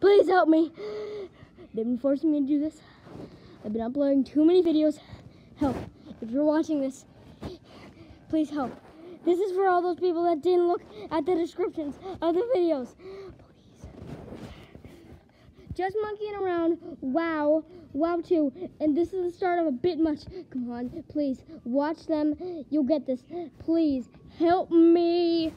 Please help me. They've been forcing me to do this. I've been uploading too many videos. Help. If you're watching this, please help. This is for all those people that didn't look at the descriptions of the videos. Please. Just monkeying around. Wow. Wow, too. And this is the start of a bit much. Come on, please. Watch them. You'll get this. Please help me.